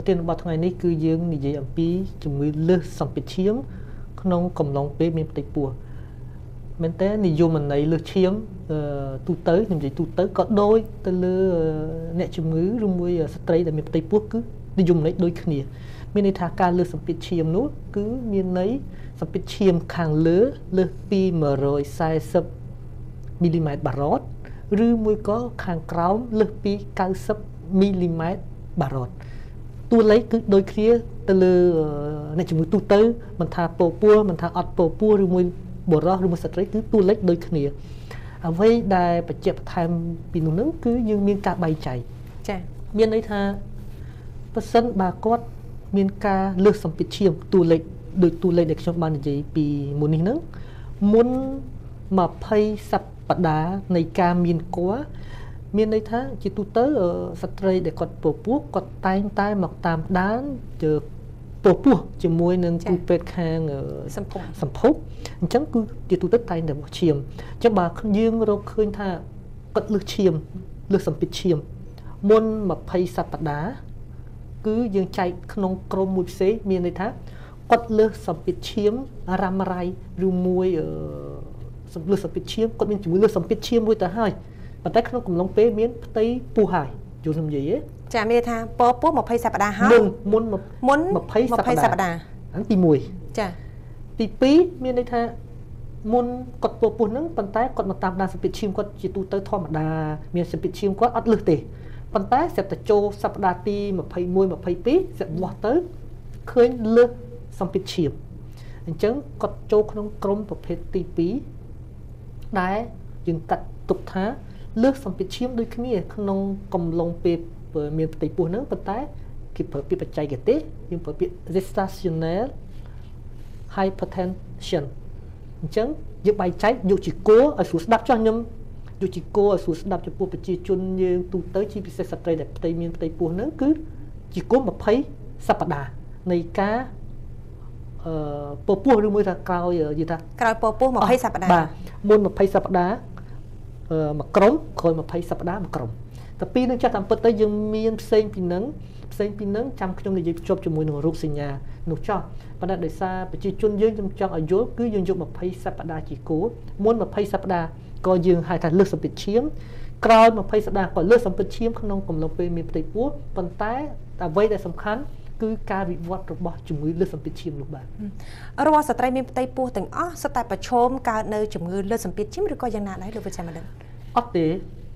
ប្រធានបទថ្ងៃនេះគឺយើងនិយាយអំពីជំងឺលើសសម្ពាធឈាម ក្នុងកំឡុងពេលមានផ្ទៃពោះមែនតើនិយមន័យលើសឈាមទូទៅខ្ញុំនិយាយទូទៅក៏ដូចទៅលើអ្នកជំងឺឬមួយស្ត្រីដែលមានផ្ទៃពោះគឺនិយមន័យដូចគ្នា មានន័យថាការលើសសម្ពាធឈាមនោះគឺមានន័យសម្ពាធឈាមខាងលើលើសពី140មីលីម៉ែត្របារ៉តឬមួយក៏ខាងក្រោមលើសពី90មីលីម៉ែត្របារ៉ត តួលេខគឺដូចគ្នាទៅលើអ្នកជំងឺទូទៅមិនថាពោពោះមិនថាអត់ពោពោះឬមួយបុរសឬមួយស្ត្រីគឺតួលេខដូចគ្នាអ្វីដែលបញ្ជាក់បន្ថែមពីនោះនឹងគឺយើងមានការបែងចែកចា៎មានន័យថាប៉ះសិនបើគាត់មានការលើសសម្ពាធឈាមតួលេខដូចតួលេខដែលខ្ញុំបាននិយាយពីមុននេះហ្នឹងមុន20សប្តាហ៍នៃការមានគ័រ មានន័យថាជាទូទៅស្ត្រីដែលគាត់ពពោះគាត់តែងតែមកតាមដានជើពពោះជាមួយនឹងគូពេទ្យខាងសម្ភពសម្ភពអញ្ចឹងគឺជាទូទៅតែងតែវាស់ឈាមអញ្ចឹងបើយើងរកឃើញថាគាត់លើសឈាមលើសសម្ពាធឈាមមុន20សប្តាហ៍គឺយើងចែកក្នុងក្រុមមួយផ្សេងមានន័យថាគាត់លើសសម្ពាធឈាមរ៉ាំរ៉ៃឬមួយលើសសម្ពាធឈាមគាត់មានជំងឺលើសសម្ពាធឈាមមួយទៅហើយ ប៉ុន្តែក្នុងកំឡុងពេលមានផ្ទៃពោះហើយយល់ខ្ញុំនិយាយទេចាមានថាពពោះ20សប្តាហ៍ហើយមុនមុន20សប្តាហ៍ហ្នឹងទី1ចាទី2មានន័យថាមុនគាត់ពោះពោះហ្នឹងប៉ុន្តែគាត់មកតាមដានសម្ពាធឈាមគាត់ជាទូទៅធម្មតាមានសម្ពាធឈាមគាត់អត់លឹះទេប៉ុន្តែស្រាប់តែចូលសប្តាហ៍ទី21 22ស្រាប់វាស់ទៅឃើញលើសសម្ពាធឈាមអញ្ចឹងគាត់ចូលក្នុងក្រុមប្រភេទទី2ដែលយើងកាត់ទុកថា លើសសម្ពាធឈាមដូចគ្នាក្នុងកំឡុងពេលមានផ្ទៃពោះហ្នឹងប៉ុន្តែគេប្រើពាក្យបច្ចេកទេសយើងប្រើពាក្យ gestational hypertension អញ្ចឹងយើងបែងចែកយកជាគោលឲ្យស្រួលស្ដាប់ចុះខ្ញុំយកជាគោលឲ្យស្រួលស្ដាប់ចំពោះប្រជាជនយើងទូទៅជាពិសេសស្ត្រីដែលផ្ទៃមានផ្ទៃពោះហ្នឹងគឺជាគោល20សប្តាហ៍នៃការអឺពពោះឬមួយថាក្រោយនិយាយថាក្រោយពពោះ20សប្តាហ៍បាទមុន20សប្តាហ៍ មួយក្រុមក្រោយ20សប្តាហ៍មួយក្រុមតែពីនឹងចាស់តាមពិតទៅយើងមានផ្សេងពីនឹងផ្សេងពីនឹងចាំខ្ញុំនិយាយភ្ជាប់ជាមួយនឹងរូបសញ្ញានោះចោះប៉ុន្តែដោយសារប្រជាជនយើងខ្ញុំចង់ឲ្យយល់គឺយើងយក20សប្តាហ៍ជាគោលមុន20សប្តាហ៍ក៏យើងហៅថាលើសសម្ពាធឈាមក្រោយ20សប្តាហ៍ក៏លើសសម្ពាធឈាមក្នុងកំឡុងពេលមានផ្ទៃពោះប៉ុន្តែអ្វីដែលសំខាន់ គឺការវិវត្តរបស់ជំងឺលើសសម្ពាធឈាមនោះបាទរាល់ស្ត្រីមានផ្ទៃពោះទាំងអស់សុទ្ធតែប្រឈមកើតនៅជំងឺលើសសម្ពាធឈាមឬក៏យ៉ាងណាដែរលោកវិជ្ជបណ្ឌិតអត់ទេ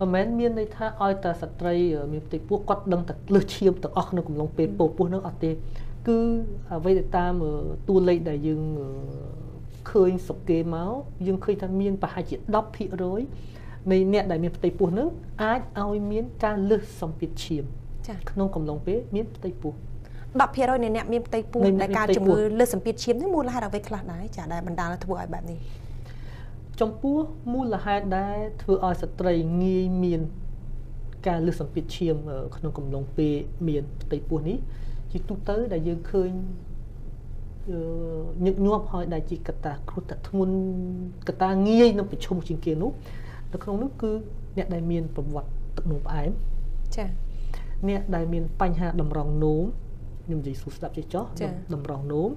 មិនមែនមានន័យថាឲ្យតែស្ត្រីមានផ្ទៃពោះគាត់ដឹងតែលើសឈាមទាំងអស់ក្នុងកំឡុងពេលពោះពោះនោះអត់ទេ គឺអ្វីដែលតាមតួលេខដែលយើងឃើញសុកគេមកយើងឃើញថាមានប្រហែលជា10%នៃអ្នកដែលមានផ្ទៃពោះនឹងអាចឲ្យមានការលើសសម្ពាធឈាម ចាក្នុងកំឡុងពេលមានផ្ទៃពោះ 10%នៃអ្នកមានផ្ទៃពោះដែលការជំងឺលើសសម្ពាធឈាមនេះមូលហេតុអ្វីខ្លះដែរចាដែលបណ្ដាលធ្វើឲ្យបែបនេះចំពោះមូលហេតុដែលធ្វើឲ្យស្ត្រីងាយមានការលើសសម្ពាធឈាមក្នុងកំឡុងពេលមានផ្ទៃពោះនេះជាទូទៅដែលយើងឃើញញឹកញាប់ហើយដែលជាកត្តាគ្រោះថ្នាក់ធ្ងន់កត្តាងាយនឹងប្រឈមជាងគេនោះនៅក្នុងនោះគឺអ្នកដែលមានប្រវត្តិទឹកនោមផ្អែមចា៎អ្នកដែលមានបញ្ហាតម្រង់នោម ខ្ញុំនិយាយសួរស្ដាប់ចេះចោះតម្រង់នោម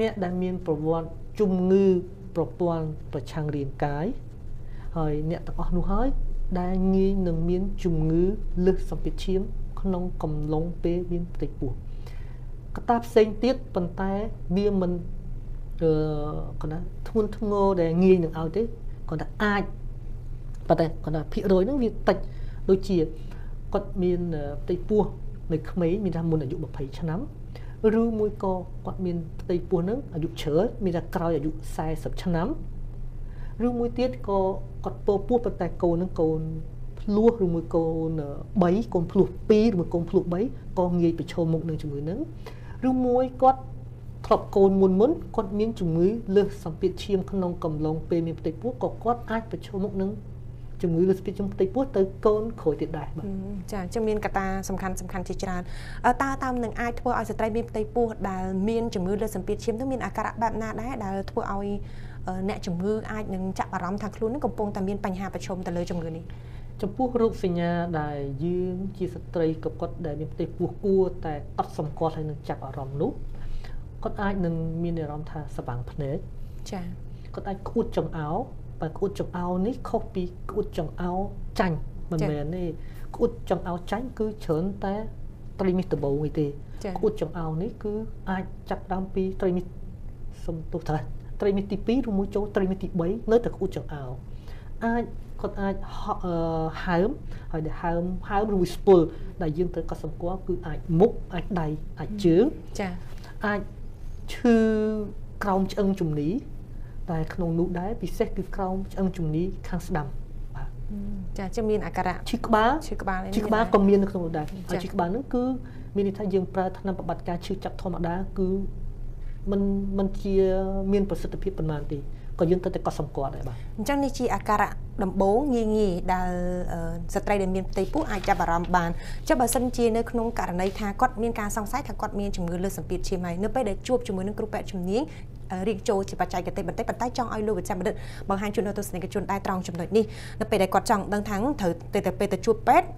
អ្នកដែលមានប្រវត្តិជំងឺប្រព័ន្ធប្រឆាំងរាងកាយហើយអ្នកទាំងអស់នោះហើយដែលងាយនឹងមានជំងឺលើសសម្ពាធឈាម ក្នុងកំឡុងពេលមានផ្ទៃពោះកត្តាផ្សេងទៀតប៉ុន្តែវាមិនអឺគាត់ថាធ្ងន់ធ្ងរដែលងាយនឹងឲ្យទេគាត់ថាអាចប៉ុន្តែគាត់ថាភាគរយហ្នឹងវាតិចដូចជាគាត់មានផ្ទៃពោះ នៅក្មេងមានថាមុនអាយុ20ឆ្នាំឬមួយក៏គាត់មានផ្ទៃពោះហ្នឹងអាយុច្រើនមានថាក្រោយអាយុ40ឆ្នាំឬមួយទៀតក៏គាត់ពោពោះប៉ុន្តែកូនហ្នឹងកូនភ្លោះឬមួយកូន3កូនភ្លោះ2ឬមួយកូនភ្លោះ3ក៏ងាយប្រឈមមុខនឹងជំងឺហ្នឹងឬមួយគាត់ធ្លាប់កូនមុនមុនគាត់មានជំងឺលើសសម្ពាធឈាមក្នុងកំឡុងពេលមានផ្ទៃពោះក៏គាត់អាចប្រឈមមុខនឹង ជំងឺលើសពីជំងឺផ្ទៃពោះទៅកូនក្រោយទៀតដែរបាទចាអញ្ចឹងមានកត្តាសំខាន់សំខាន់ជាច្រើនតើតាមនឹងអាចធ្វើឲ្យស្ត្រីមានផ្ទៃពោះដែលមានជំងឺលើសសម្ពាធឈាមនោះមានអាការៈបែបណាដែរដែលធ្វើឲ្យអ្នកជំងឺអាចនឹងចាប់អារម្មណ៍ថាខ្លួននឹងកំពុងតែមានបញ្ហាប្រឈមទៅលើជំងឺនេះចំពោះរូបសញ្ញាដែលយើងជាស្ត្រីកកត់ដែលមានផ្ទៃពោះគួរតែអត់សម្គាល់ហើយនឹងចាប់អារម្មណ៍នោះគាត់អាចនឹងមានអារម្មណ៍ថាស្វាងភ្នែកចាគាត់អាចក្អួតចង្អោ បើក្អួតចង្អោនេះខុសពីក្អួតចង្អោចាញ់មិនមែនទេក្អួតចង្អោចាញ់គឺច្រើនតែត្រីមាសដំបូងឯទេក្អួតចង្អោនេះគឺអាចចាប់ដើមពីត្រីមាសសំទុះថាត្រីមាសទី2ឬមួយចូលត្រីមាសទី3នៅតែក្អួតចង្អោអាចគាត់អាចហើមហើយដែលហើមហើមឬមួយស្ពុលដែលយើងត្រូវកត់សម្គាល់គឺអាចមុខអាចដៃអាចជើងចាអាចឈឺក្រោមឆ្អឹងជំនី តែក្នុងនោះដែរពិសេសគឺក្រោមឆ្អឹងជំនីខាងស្ដាំបាទចាជំនាញអាការៈឈឺក្បាលឈឺក្បាលឈឺក្បាលក៏មាននៅក្នុងនោះដែរហើយឈឺក្បាលហ្នឹងគឺមានន័យថាយើងប្រើថ្នាំបបាត់ការឈឺចាប់ធម្មតាគឺมันมันជាមានប្រសិទ្ធភាពប៉ុន្មានទេក៏យើងទៅតែកត់សម្គាល់ដែរបាទអញ្ចឹងនេះជាអាការៈដំបូងងាយងាយដែលស្ត្រីដែលមានផ្ទៃពោះអាចចាប់អារម្មណ៍បានចុះបើសិនជានៅក្នុងករណីថាគាត់មានការសង្ស័យថាគាត់មានជំងឺលើសសម្ពាធឈាមហើយនៅពេលដែលជួបជាមួយនឹងគ្រូពេទ្យជំនាញ រៀងចូលជាបច្ចេកទេសបន្តិចប៉ុន្តែចង់ឲ្យលោកវិជ្ជាបណ្ឌិតបង្ហាញជូនដល់ទស្សនិកជនដែរត្រង់ចំណុចនេះនៅពេលដែលគាត់ចង់ដឹងថាត្រូវទៅតែពេលទៅជួបពេទ្យ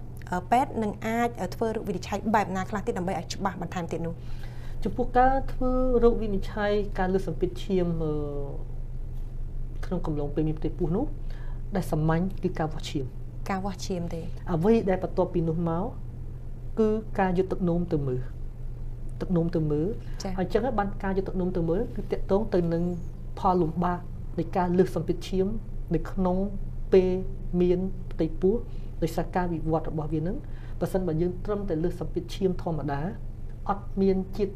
ពេទ្យនឹងអាចធ្វើរោគវិនិច្ឆ័យបែបណាខ្លះទៀតដើម្បីឲ្យច្បាស់បន្ថែមទៀតនោះចំពោះការធ្វើរោគវិនិច្ឆ័យការលើសសម្ពាធឈាមក្នុងកំឡុងពេលមានផ្ទៃពោះនោះដែលសាមញ្ញគឺការវាស់ឈាមការវាស់ឈាមទេអ្វីដែលបន្ទាប់ពីនោះមកគឺការយកទឹកនោមទៅមើល ទឹកនោមទៅមើលហើយអញ្ចឹងបានការយកទឹកនោមទៅមើលគឺតកតងទៅនឹងផលលំបាកនៃការលើសសម្ពាធឈាមនៅក្នុងពេលមានផ្ទៃពោះដោយសារការវិវត្តរបស់វានឹងបើសិនបើយើងត្រឹមតែលើសសម្ពាធឈាមធម្មតាអត់មានជាតិ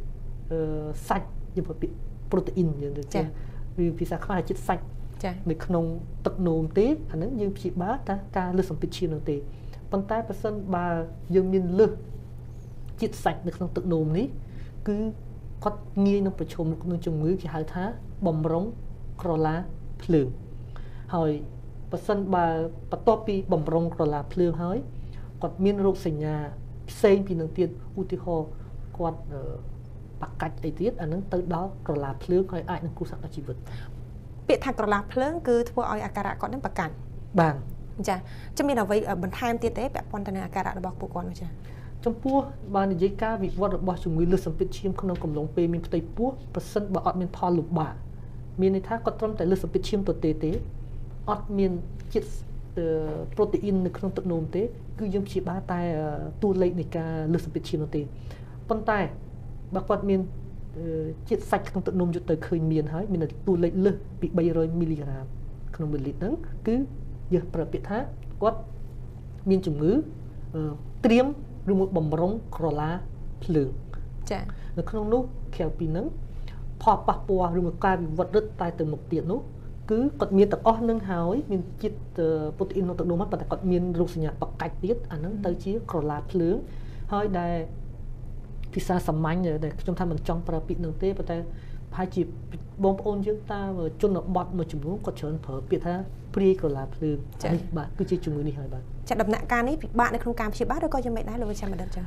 សាច់យើងពាក្យប្រូតេអ៊ីនយើងទៅចាឬភាសាខ្មែរជាតិសាច់នៅក្នុងទឹកនោមទេអានឹងយើងព្យាបាលតែការលើសសម្ពាធឈាមនោះទេប៉ុន្តែបើសិនបើយើងមានលើសជាតិសាច់នៅក្នុងទឹកនោមនេះ គឺគាត់ងាយនឹងប្រឈមមុខនឹងជំងឺគេហៅថាបំរុងក្រឡាភ្លើងហើយបើសិនបើបន្ទាប់ពីបំរុងក្រឡាភ្លើងហើយគាត់មានរោគសញ្ញាផ្សេងពីនឹងទៀតឧទាហរណ៍គាត់បកាច់អីទៀតអានឹងទៅដល់ក្រឡាភ្លើងហើយអាចនឹងគ្រោះថ្នាក់ដល់ជីវិតពាក្យថាក្រឡាភ្លើងគឺធ្វើឲ្យអាការៈគាត់នឹងបកាច់បាទចាចាំមានអ្វីបន្ថែមទៀតទេពាក់ព័ន្ធទៅនឹងអាការៈរបស់ពួកគាត់នោះចា ចំពោះបើនិយាយការវិវត្តរបស់ជំងឺលើសសម្ពាធឈាមក្នុងកំឡុងពេលមានផ្ទៃពោះប្រសិនបើអត់មានផលលំបាកមានន័យថាគាត់ត្រឹមតែលើសសម្ពាធឈាមទៅទេទេអត់មានជាតិប្រូតេអ៊ីននៅក្នុងទឹកនោមទេ គឺយើងព្យាបាលតែតួលេខនៃការលើសសម្ពាធឈាមនោះទេប៉ុន្តែបើគាត់មានជាតិសាច់ក្នុងទឹកនំយុទ្ធទៅឃើញមានហើយមានតួលេខលើសពី300មីលីក្រាមក្នុង1លីត្រហ្នឹងគឺយើងប្រើពាក្យថាគាត់មានជំងឺត្រៀម ឬមួយបំរុងក្រឡាភ្លើងចា៎នៅក្នុងនោះក្រៅពីហ្នឹងផលប៉ះពាល់ឬមួយការវិវត្តរឹតតែទៅមុខទៀតនោះគឺគាត់មានទាំងអស់នឹងហើយមានជាតិប្រូតេអ៊ីនក្នុងទឹកនោមហើយប៉ុន្តែគាត់មានរោគសញ្ញាបកាច់ទៀតអាហ្នឹងទៅជាក្រឡាភ្លើងហើយដែលភាសាសាមញ្ញដែលខ្ញុំថាមិនចង់ប្រើពាក្យនោះទេប៉ុន្តែ ប្រហែលជាបងប្អូនយើងតាមជនបទមួយចំនួនគាត់ច្រើនប្រើពាក្យថាព្រាយក្រឡាភ្លើងនេះបាទគឺជាជំងឺនេះហើយបាទចាដំណាក់កាលនេះពិបាកនៅក្នុងការព្យាបាលឬក៏យ៉ាងម៉េចដែរលោកវិជ្ជាបណ្ឌិតចា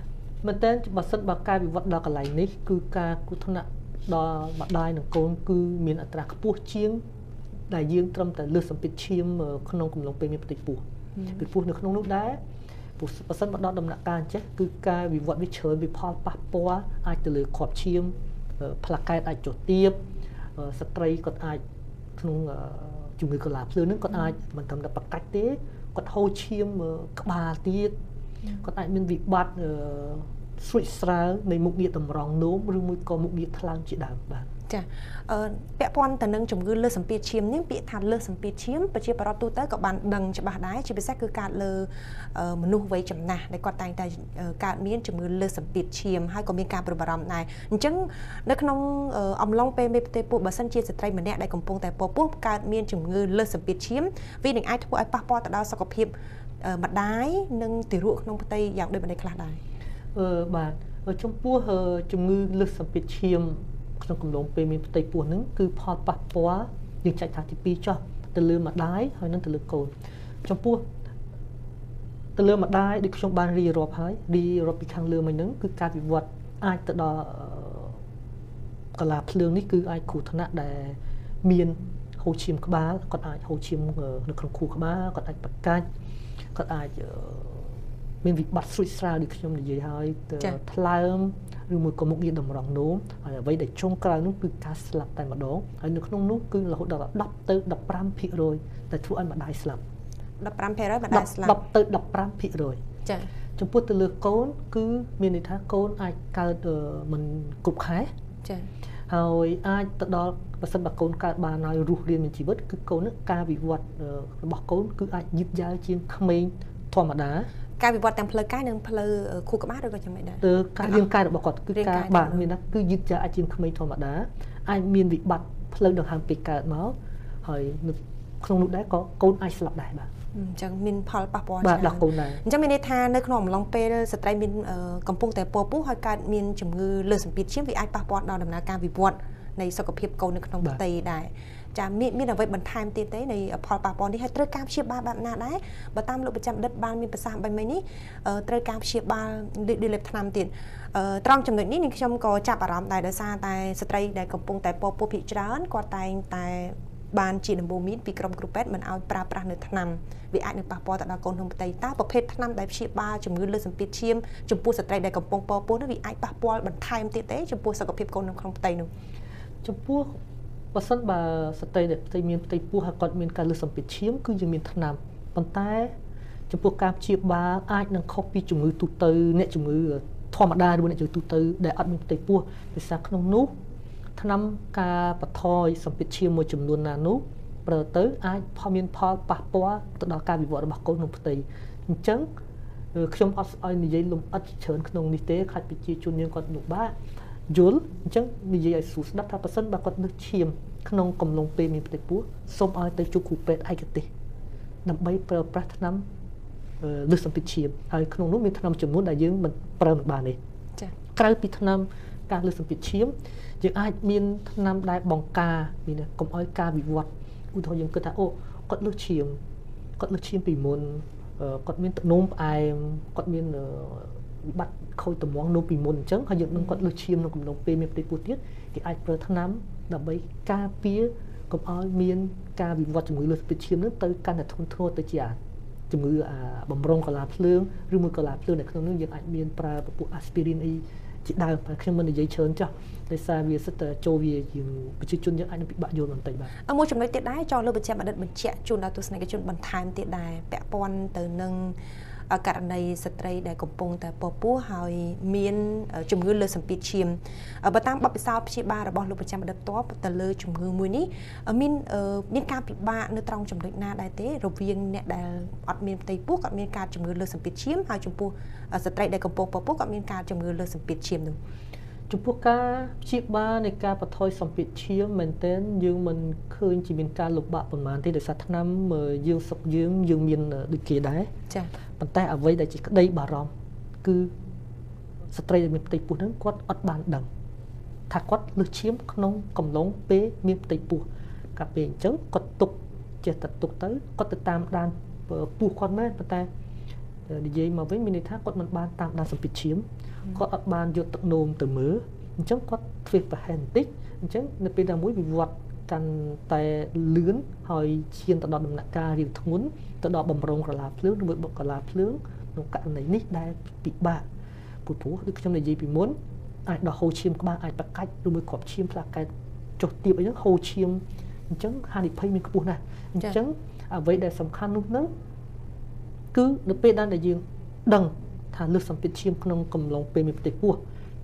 មែនតើបើសិនបើការវិវត្តដល់កន្លែងនេះគឺការគ្រោះថ្នាក់ដល់ម្ដាយនិងកូនគឺមានអត្រាខ្ពស់ជាង ដែលយើងត្រឹមតែលើសសម្ពាធឈាមក្នុងកំឡុងពេលមានផ្ទៃពោះពីពោះនៅក្នុងនោះដែរព្រោះបើសិនមកដល់ដំណាក់កាលអញ្ចេះគឺការវិវត្តវាច្រើនវាផលប៉ះពាល់អាចទៅលើគ្រាប់ឈាម ផ្លាកែតអាចចុះទៀបស្ត្រីគាត់អាចក្នុងជំងឺកលាភ្លើនឹងគាត់អាចមិនត្រឹមតែបកាច់ទេគាត់ហូរឈាមក្បាលទៀតគាត់អាចមានវិបត្តិស្រួចស្រាវនៃមុខងារតម្រង់នោមឬមួយក៏មុខងារថ្លើមជាដើមបាទ ចាអឺពាក់ព័ន្ធទៅនឹងជំងឺលើសសម្ពាធឈាមនេះពាក្យថាលើសសម្ពាធឈាមប្រជាប្រដ្ឋទូទៅក៏បានដឹងច្បាស់ដែរជាពិសេសគឺកើតលើមនុស្សវ័យចំណាស់ដែលគាត់តែងតែកើតមានជំងឺលើសសម្ពាធឈាមហើយក៏មានការព្រួយបារម្ភដែរអញ្ចឹងនៅក្នុងអំឡុងពេលមេផ្ទៃពោះបើសិនជាស្ត្រីម្នាក់ដែលកំពុងតែពោះពោះកើតមានជំងឺលើសសម្ពាធឈាមវានឹងអាចធ្វើឲ្យប៉ះពាល់ទៅដល់សុខភាពម្ដាយនិងទារកក្នុងផ្ទៃយ៉ាងដូចម្ដេចខ្លះដែរអឺបាទចំពោះជំងឺលើសសម្ពាធឈាម ក្នុងកំឡុងពេលមានផ្ទៃពោះហ្នឹងគឺផលប៉ះពាល់យើងចែកថាទី2ចោះទៅលើម្ដាយហើយនឹងទៅលើកូនចំពោះទៅលើម្ដាយដូចខ្ញុំបានរៀបរាប់ហើយរៀបរាប់ពីខាងលើមិញហ្នឹងគឺការវិវត្តអាចទៅដល់កលាភ្លើងនេះគឺអាចគ្រោះថ្នាក់ដែលមានហហូរឈាមក្បាលគាត់អាចហូរឈាមនៅក្នុងខួរក្បាលគាត់អាចប្រកាច់គាត់អាចមានវិបត្តិស្រួចស្រាវដូចខ្ញុំនិយាយហើយថ្លើម ឬមួយក៏មុខងារតម្រង់នោមហើយអ្វីដែលចុងក្រោយនោះគឺការស្លាប់តែម្ដងហើយនៅក្នុងនោះគឺរហូតដល់10ទៅ15%ដែលធ្វើឲ្យម្ដាយស្លាប់15%ម្ដាយស្លាប់10ទៅ15%ចា៎ចំពោះទៅលើកូន គឺមានន័យថាកូនអាចកើតមិនគ្រប់ខែចា៎ហើយអាចទៅដល់បើសិនបើកូនកើតបានហើយរស់រានមានជីវិតគឺកូននឹងការវិវត្តរបស់កូនគឺអាចយឺតយ៉ាវជាងក្មេងធម្មតា ការវិវត្តទាំងផ្លូវកាយនិងផ្លូវខួរក្បាលឬក៏យ៉ាងម៉េចដែរទៅការរាងកាយរបស់គាត់គឺការបាទមានថាគឺយឺតយ៉ាវអាចជាងក្មេងធម្មតាអាចមានវិបត្តិផ្លូវដង្ហើមពេលកើតមកហើយក្នុងនោះដែរក៏កូនអាចស្លាប់ដែរបាទអញ្ចឹងមានផលប៉ះពាល់ច្រើនបាទដល់កូនដែរអញ្ចឹងមានន័យថានៅក្នុងអំឡុងពេលស្ត្រីមានកំពុងតែពោពុះហើយកើតមានជំងឺលើសសម្ពាធឈាមវាអាចប៉ះពាល់ដល់ដំណើរការវិវត្តនៃសុខភាពកូននៅក្នុងផ្ទៃដែរ ចាមានមានអ្វីបន្ថែមទៀតទេនៃផលប៉ះពាល់នេះហើយត្រូវការព្យាបាលបែបណាដែរបើតាមលោកប្រចាំដិតបានមានប្រសាសន៍បែបនេះត្រូវការព្យាបាលឌីលេបថ្នាំទៀតត្រង់ចំណុចនេះនាងខ្ញុំក៏ចាប់អារម្មណ៍ដែរដោយសារតែស្ត្រីដែលកំពុងតែពោពោភាគច្រើនគាត់តែងតែបានជាដំបូន្មានពីក្រុមគ្រូពេទ្យមិនឲ្យប្រើប្រាស់នៅថ្នាំវាអាចនឹងប៉ះពាល់ទៅដល់កូនក្នុងផ្ទៃតើប្រភេទថ្នាំដែលព្យាបាលជំងឺលើសសម្ពាធឈាមចំពោះស្ត្រីដែលកំពុងពពោះនោះវាអាចប៉ះពាល់បន្ថែមទៀតទេចំពោះសុខភាពកូននៅក្នុងផ្ទៃនោះចំពោះ បើសិនបើស្ត្រីដែលផ្ទៃមានផ្ទៃពោះហើយគាត់មានការលើសសម្ពាធឈាមគឺយើងមានថ្នាំប៉ុន្តែចំពោះការព្យាបាលអាចនឹងខុសពីជំងឺទូទៅអ្នកជំងឺធម្មតាឬអ្នកជំងឺទូទៅដែលអត់មានផ្ទៃពោះភាសាក្នុងនោះថ្នាំការបថយសម្ពាធឈាមមួយចំនួនណានោះប្រើទៅអាចផលមានផលប៉ះពាល់ទៅដល់ការវិវត្តរបស់កូនក្នុងផ្ទៃអញ្ចឹងខ្ញុំអត់ឲ្យនិយាយលំអិតច្រើនក្នុងនេះទេខាច់ប្រជាជនយើងគាត់លំបាក យល់អញ្ចឹងនិយាយឲ្យស្រួលស្ដាប់ថាប៉ះសិនបើគាត់លើសឈាមក្នុងកំឡុងពេលមានផ្ទៃពោះសូមឲ្យទៅជួបគ្រូពេទ្យឯកទេសដើម្បីប្រើប្រាស់ថ្នាំលើសសម្ពាធឈាមហើយក្នុងនោះមានថ្នាំចំនួនដែលយើងមិនប្រើមិនបានទេចា៎ក្រៅពីថ្នាំការលើសសម្ពាធឈាមយើងអាចមានថ្នាំដែលបង្ការមានកុំឲ្យការវិវត្តឧទាហរណ៍យើងគិតថាអូគាត់លើសឈាមគាត់លើសឈាមពីមុនគាត់មានទឹកនោមផ្អែមគាត់មាន វិបត្តិខូចតម្រងនៅពីមុនអញ្ចឹងហើយយើងនឹងគាត់លើសឈាមនៅកំឡុងពេលមានផ្ទៃពោះទៀតគេអាចប្រើថ្នាំដើម្បីការពារកុំឲ្យមានការវិវត្តជំងឺលើសពីឈាមនឹងទៅកាន់តែធ្ងន់ធ្ងរទៅជាជំងឺអាបំរុងកលាភ្លើងឬមួយកលាភ្លើងនៅក្នុងនោះយើងអាចមានប្រើពពុះអាស្ពីរីនអីជាដើមខ្ញុំមិននិយាយច្រើនចាស់ដោយសារវាសិតតែចូលវាយើងប្រជាជនយើងអាចនឹងពិបាកយល់បន្តិចបាទមួយចំណុចទៀតដែរចង់លើបញ្ជាក់បណ្ឌិតបញ្ជាក់ជូនដល់ទស្សនិកជនបន្ថែមទៀតដែរពាក់ព័ន្ធទៅនឹង ករណីស្ត្រីដែលកំពុងតែពពោះហើយមានជំងឺលើសម្ពាធឈាមបើតាមបទពិសោធន៍ព្យាបាលរបស់លោកប្រចាំបណ្ឌិតតបទៅលើជំងឺមួយនេះមានមានការពិបាកនៅត្រង់ចំណុចណាដែរទេរវាងអ្នកដែលអត់មានផ្ទៃពោះគាត់មានការជំងឺលើសម្ពាធឈាមហើយចំពោះស្ត្រីដែលកំពុងពពោះគាត់មានការជំងឺលើសម្ពាធឈាមនោះចំពោះការព្យាបាលនៃការបន្ថយសម្ពាធឈាមមែនទែនយើងមិនឃើញជាមានការលំបាកប៉ុន្មានទេដោយសារថ្នាំយើងសុកយើងយើងមានដូចគេដែរចា៎ ប៉ុន្តែអ្វីដែលជាក្តីបារម្ភគឺស្ត្រីដែលមានផ្ទៃពោះហ្នឹងគាត់អត់បានដឹងថាគាត់លើសឈាមក្នុងកំឡុងពេលមានផ្ទៃពោះកាលពេលអញ្ចឹងគាត់ទុកចេះតែទុកទៅគាត់ទៅតាមដានពោះគាត់មែនប៉ុន្តែនិយាយមកវិញមានន័យថាគាត់មិនបានតាមដានសម្ពាធឈាមគាត់អត់បានយកទឹកនោមទៅមើលអញ្ចឹងគាត់ធ្វេសប្រហែលបន្តិចអញ្ចឹងនៅពេលណាមួយវិវត្ត កាន់តែលឿនហើយឈានទៅដល់ដំណាក់កាលរាងធ្ងន់ទៅដល់បំរុងក្រឡាភ្លើងឬមួយបុកក្រឡាភ្លើងក្នុងករណីនេះដែលពិបាកព្រោះព្រោះដូចខ្ញុំនិយាយពីមុនអាចដល់ហូរឈាមក្បាលអាចប្រកាច់ឬមួយគ្រាប់ឈាមផ្លាកែតចុះទៀបអីហ្នឹងហូរឈាមអញ្ចឹងហានិភ័យមានខ្ពស់ណាស់អញ្ចឹងអ្វីដែលសំខាន់នោះហ្នឹងគឺនៅពេលដែលយើងដឹងថាលើសសម្ពាធឈាមក្នុងកំឡុងពេលមានផ្ទៃពោះ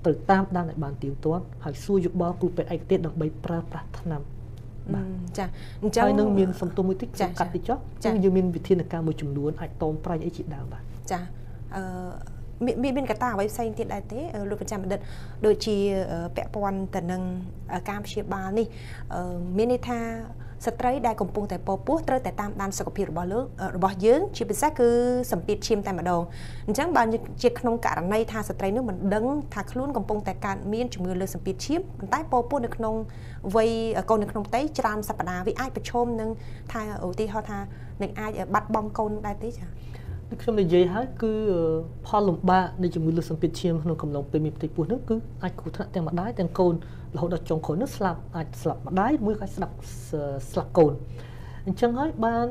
ត្រូវតាមដានឲ្យបានទៀងទាត់ហើយសួរយោបល់គ្រូពេទ្យឯកទេសដើម្បីប្រើប្រាស់ថ្នាំ បាទចាអញ្ចឹងហើយនឹងមានសំទុំមួយតិចកាត់តិចចុះអញ្ចឹងយើងមានវិធានការមួយចំនួនអាចតមប្រាច់អីជាដើមបាទចាអឺមានមានកត្តាអ្វីផ្សេងទៀតដែរទេលោកប្រចាំបណ្ឌិតដូចជាពាក់ព័ន្ធទៅនឹងការព្យាបាលនេះមានន័យថា ស្ត្រីដែលកំពុងតែពពោះត្រូវតែតាមដានសុខភាពរបស់លោករបស់យើងជាពិសេសគឺសម្ពាធឈាមតែម្ដងអញ្ចឹងបើជាក្នុងករណីថាស្ត្រីនោះមិនដឹងថាខ្លួនកំពុងតែកើតមានជំងឺលើសម្ពាធឈាមប៉ុន្តែពពោះនៅក្នុងវ័យកូននៅក្នុងផ្ទៃច្រើនសប្តាហ៍វាអាចប្រឈមនឹងថាឧទាហរណ៍ថានឹងអាចបាត់បង់កូនដែរទេចា៎ ខ្ញុំនិយាយហើយគឺផលលំបាកនៃជំងឺលើសសម្ពាធឈាមក្នុងកំឡុងពេលមានផ្ទៃពោះហ្នឹងគឺអាចគ្រោះថ្នាក់ទាំងម្ដាយទាំងកូនរហូតដល់ចុងក្រោយនោះស្លាប់អាចស្លាប់ម្ដាយមួយក៏ស្លាប់ស្លាប់កូនអញ្ចឹងហើយបាន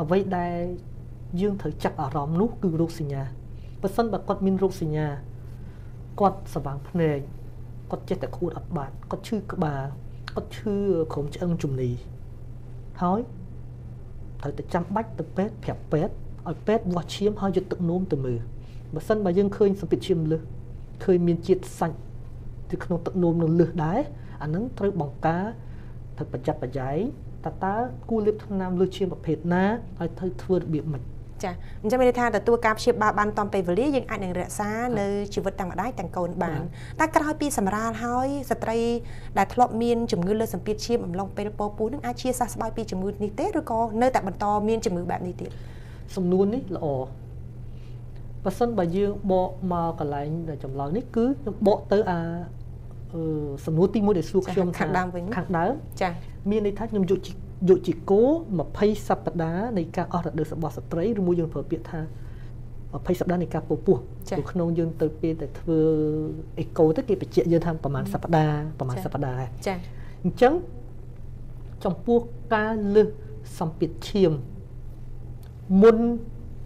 អ្វីដែលយើងត្រូវចាប់អារម្មណ៍នោះគឺរោគសញ្ញាបើសិនបើគាត់មានរោគសញ្ញាគាត់ស្វាងភ្នែកគាត់ចេះតែខួតអត់បាតគាត់ឈឺក្បាលគាត់ឈឺក្រុមឆ្អឹងជំនីហើយត្រូវតែចាំបាច់ទៅពេទ្យប្រាប់ពេទ្យ ឲ្យពេទ្យវាស់ឈាមហើយយកទឹកនោមទៅមើលបើសិនបើយើងឃើញសម្ពាធឈាមលើសឃើញមានជាតិសាច់នៅក្នុងទឹកនោមនឹងលើសដែរអានឹងត្រូវបង្ការត្រូវប្រយ័ត្នប្រយែងតើតើគួរលាបថ្នាំលើឈាមប្រភេទណាហើយត្រូវធ្វើរបៀបម៉េចចាអញ្ចឹងមានន័យថាទទួលការព្យាបាលបានតាមពេលវេលាយើងអាចនឹងរក្សានៅជីវិតទាំងម្ដាយទាំងកូនបានតែក្រោយពីសម្រាលហើយស្ត្រីដែលធ្លាប់មានជំងឺលើសសម្ពាធឈាមអំឡុងពេលពោះពោះនឹងអាចជាសះស្បើយពីជំងឺនេះទេឬក៏នៅតែបន្តមានជំងឺបែបនេះទៀត សំណួរនេះល្អបើសិនបើយើងបកមកកន្លែងដែលចម្លើយនេះគឺខ្ញុំបកទៅអាសំណួរទី1ដែលសួរខ្ញុំខាងដើមវិញខាងដើមចាមានន័យថាខ្ញុំយកយកជាគោ20សប្តាហ៍នៃការអស់រដូវរបស់ស្ត្រីឬមួយយើងប្រើពាក្យថា20សប្តាហ៍នៃការពោពោះនៅក្នុងយើងទៅពេលតែធ្វើអេកូទៅគេបញ្ជាក់យើងថាប្រហែលសប្តាហ៍ប្រហែលសប្តាហ៍ចាអញ្ចឹងចំពោះការលើសសម្ពាធឈាម មុន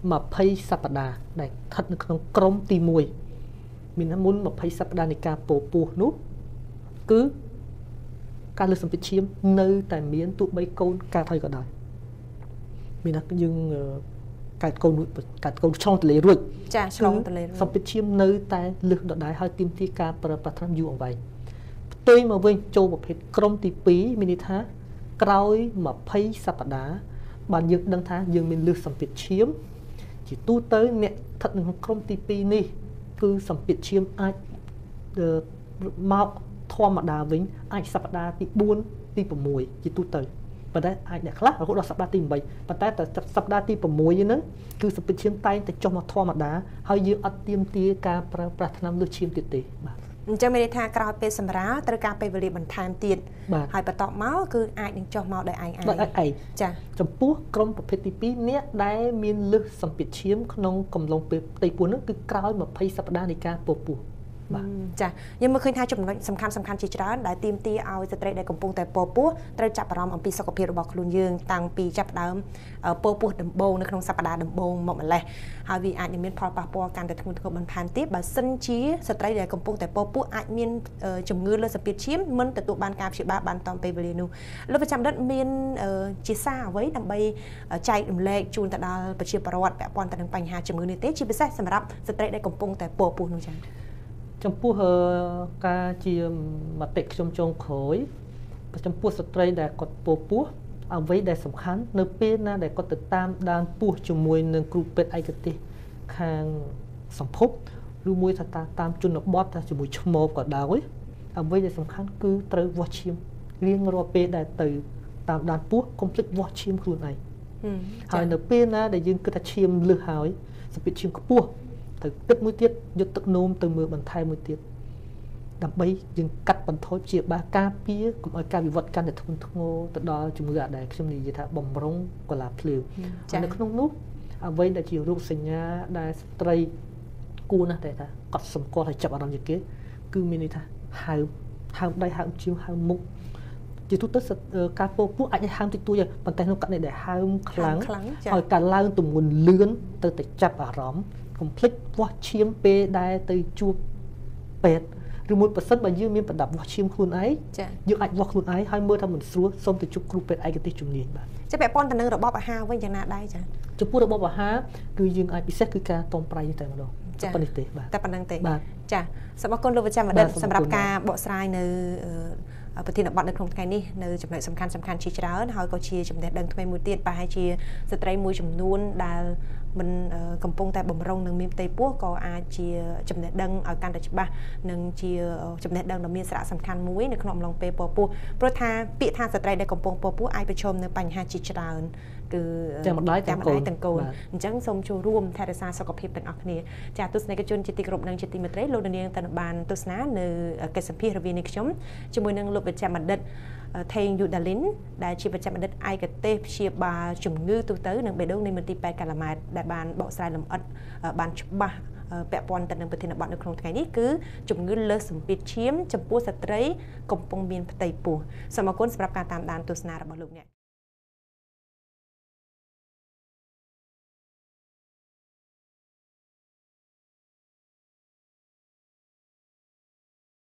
20សប្តាហ៍ដែលស្ថិតនៅក្នុងក្រមទី1មានមុន20សប្តាហ៍នៃការពោពោះនោះគឺការលើកសម្ពាធឈាមនៅតែមានទោះបីកូនកើតហើយក៏ដោយមានថាយើងកើតកូនកើតកូនឆ្លងទលេរួចចាឆ្លងទលេសម្ពាធឈាមនៅតែលើសដដែលហើយទីមទីការប្រើប្រាស់ថ្នាំយូរអង្វែងផ្ទុយមកវិញចូលប្រភេទក្រុមទី2មានន័យថាក្រោយ20សប្តាហ៍ បានយើងដឹងថាយើងមានលើសសម្ពាធឈាមជាទូទៅអ្នកស្ថិតនៅក្នុងក្រុមទី2នេះ គឺសម្ពាធឈាមអាចមកធម្មតាវិញអាចសប្តាហ៍ទី4ទី6ជាទូទៅប៉ុន្តែអាចអ្នកខ្លះរហូតដល់សប្តាហ៍ទី8ប៉ុន្តែតែសប្តាហ៍ទី6ហ្នឹងគឺសពិតឈាមតែងតែចុះមកធម្មតាហើយយើងអត់ទៀមទាការប្រើប្រាស់ថ្នាំលើសឈាមទៀតទេបាទ អញ្ចឹងមានន័យថាក្រោយពេលសម្រាលត្រូវការពេលវេលាបន្ថែមទៀតហើយបន្តមកគឺអាចនឹងចុះមកដោយឯងឯងដោយឯងចាចំពោះក្រុមប្រភេទទី2អ្នកដែលមានលើសសម្ពាធឈាមក្នុងកំឡុងពេលផ្ទៃពោះនោះគឺក្រោយ20សប្តាហ៍នៃការពោះពោះ បាទចាខ្ញុំមើលឃើញថាចំណុចសំខាន់សំខាន់ជាច្រើនដែលទាមទារឲ្យស្ត្រីដែលកំពុងតែពោពោះត្រូវចាប់អារម្មណ៍អំពីសុខភាពរបស់ខ្លួនយើងតាំងពីចាប់ដើមពោពោះដំបូងនៅក្នុងសប្តាហ៍ដំបូងមកម្លេះហើយវាអាចនឹងមានផលប៉ះពាល់កាន់តែធ្ងន់ធ្ងរបន្ថែមទៀតបើសិនជាស្ត្រីដែលកំពុងតែពោពោះអាចមានជំងឺលើសសម្ពាធឈាមមិនទទួលបានការព្យាបាលបានតាមពេលវេលានោះលោកប្រចាំដិតមានជាសារអ្វីដើម្បីចែករំលែកជូនទៅដល់ប្រជាពលរដ្ឋពាក់ព័ន្ធទៅនឹងបញ្ហាជំងឺនេះទេជាពិសេសសម្រាប់ស្ត្រីដែលកំពុងតែពោពោះនោះចា៎ ចំពោះការជាមតិខ្ញុំចុងក្រោយចំពោះស្ត្រីដែលគាត់ពោពោះអ្វីដែលសំខាន់នៅពេលណាដែលគាត់ទៅតាមដានពោះជាមួយនឹងគ្រូពេទ្យឯកទេសខាងសម្ភពឬមួយថាតាមជនបទថាជាមួយឈ្មោះក៏ដោយអ្វីដែលសំខាន់គឺត្រូវវាស់ឈាមរៀងរាល់ពេលដែលទៅតាមដានពោះកុំភ្លេចវាស់ឈាមខ្លួនឯងហើយនៅពេលណាដែលយើងគិតថាឈាមលឹះហើយសម្ពាធឈាមខ្ពស់ ទៅទឹកមួយទៀតយកទឹកនោមទៅមើលបន្ថែមមួយទៀតដើម្បីយើងកាត់បន្ថយជាបាការពារកុំឲ្យការវិវត្តកាន់តែធ្ងន់ធ្ងរទៅដល់ជំងឺអាដែលខ្ញុំនិយាយថាបំរុងកលាភ្លើងនៅក្នុងនោះអ្វីដែលជារោគសញ្ញាដែលស្ត្រីគួរណាស់តែថាកត់សម្គាល់ឲ្យចាប់អារម្មណ៍ជាងគេ គឺមានន័យថាហើមហើមដៃហើមជើងហើមមុខជាទូទៅការពោពោះអាចហើមតិចតួចប៉ុន្តែក្នុងករណីដែលហើមខ្លាំងហើយការឡើងទម្ងន់លឿនទៅតែចាប់អារម្មណ៍ កុំភ្លេចវាស់ឈាមពេលដែលទៅជួបពេទ្យឬមួយប៉ះសិនបើយើងមានប្រដាប់វាស់ឈាមខ្លួនឯងយើងអាចវាស់ខ្លួនឯងហើយមើលថាមិនស្រួលសូមទៅជួបគ្រូពេទ្យឯកទេសជំនាញបាទចាពាក់ព័ន្ធទៅនឹងរបបអាហារវិញយ៉ាងណាដែរចាចំពោះរបបអាហារគឺយើងអាចពិសេសគឺការតមប្រៃតែម្ដងតែប៉ុណ្្នេះទេបាទតែប៉ុណ្្នឹងទេចាសូមអរគុណលោកវិជ្ជាមណ្ឌិតសម្រាប់ការបកស្រាយនៅប្រធានបទនៅក្នុងថ្ងៃនេះនៅចំណុចសំខាន់សំខាន់ជាច្រើនហើយក៏ជាចំណេះដឹងថ្មីមួយទៀតប្រហែលជាស្ត្រីមួយចំនួនដែល មិនកំពុងតែបំរុងនឹងមានផ្ទៃពោះក៏អាចជាចំណេះដឹងឲ្យកាន់តែច្បាស់និងជាចំណេះដឹងដ៏មានសារៈសំខាន់មួយនៅក្នុងអំឡុងពេលពោះពោះព្រោះថាពាក្យថាស្ត្រីដែលកំពុងពោះពោះអាចប្រឈមនឹងបញ្ហាជាច្រើនគឺទាំងម្ដាយទាំងកូនទាំងកូនអញ្ចឹងសូមចូលរួមថែរក្សាសុខភាពទាំងអស់គ្នាចាទស្សនិកជនជាទីគោរពនិងជាទីមេត្រីលោកនាងតើបានទស្សនានៅកិច្ចសម្ភាសន៍រវាងនេះខ្ញុំជាមួយនឹងលោកវិជ្ជបណ្ឌិត ថេងយូដាលីនដែលជាបច្ចេកបណ្ឌិតឯកទេសព្យាបាលជំងឺទូទៅនិងបេះដូងនៃមន្ទីរពេទ្យកាឡាម៉ែតដែលបានបកស្រាយលម្អិតបានច្បាស់ពាក់ព័ន្ធទៅនឹងប្រធានបទនៅក្នុងថ្ងៃនេះគឺជំងឺលើសសម្ពាធឈាមចំពោះស្ត្រីកំពុងមានផ្ទៃពោះសូមអរគុណសម្រាប់ការតាមដានទស្សនារបស់លោកអ្នក